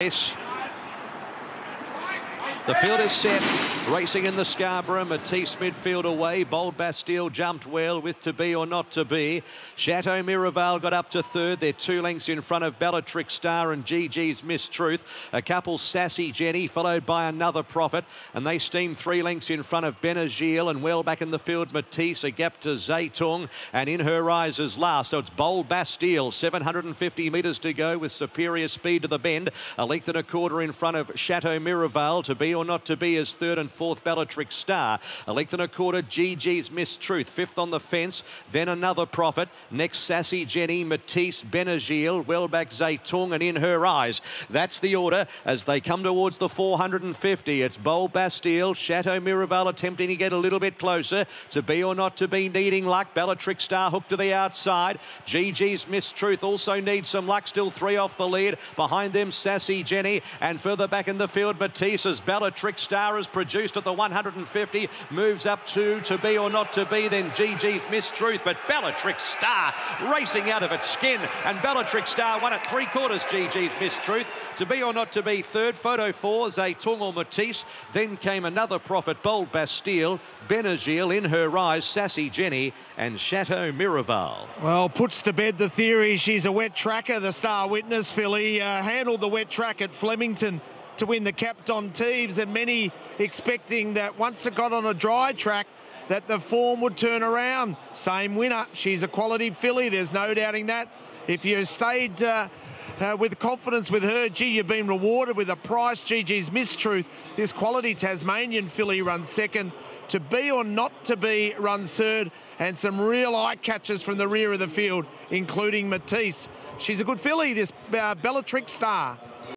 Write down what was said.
The field is set, racing in the Scarborough, Matisse midfield away, Bold Bastille jumped well with To Be or Not To Be. Chateau Miraval got up to third, they're two lengths in front of Bellatrix Star and GG's Miss Truth. A couple Sassy Jenny, followed by another Prophet, and they steam three lengths in front of Benazil and well back in the field Matisse, a gap to Zaytung, and in her rise is last. So it's Bold Bastille, 750 metres to go with superior speed to the bend, a length and a quarter in front of Chateau Miraval to be or not to be as third and fourth Bellatrix Star. A length and a quarter, GG's Miss Truth. Fifth on the fence, then another Prophet. Next, Sassy Jenny, Matisse, Benazil, well back Zaytung and in her eyes. That's the order as they come towards the 450. It's Bold Bastille, Chateau Miraval attempting to get a little bit closer. To be or not to be, needing luck. Bellatrix Star hooked to the outside. GG's Miss Truth also needs some luck. Still three off the lead. Behind them, Sassy Jenny. And further back in the field, Matisse as Bellatrix Star is produced at the 150, moves up to to be or not to be, then GG's Miss Truth, but Bellatrix Star racing out of its skin, and Bellatrix Star won at three quarters, GG's Miss Truth. To be or not to be third, photo four, Zaytung or Matisse, then came another Prophet, Bold Bastille, Benazil in her rise, Sassy Jenny, and Chateau Miraval. Well, puts to bed the theory she's a wet tracker, the star witness filly, uh, handled the wet track at Flemington to win the Capton Teves, and many expecting that once it got on a dry track, that the form would turn around. Same winner. She's a quality filly. There's no doubting that. If you stayed uh, uh, with confidence with her, gee, you've been rewarded with a price. GG's Mistruth. This quality Tasmanian filly runs second. To be or not to be runs third. And some real eye catches from the rear of the field, including Matisse. She's a good filly, this uh, Bellatrix star.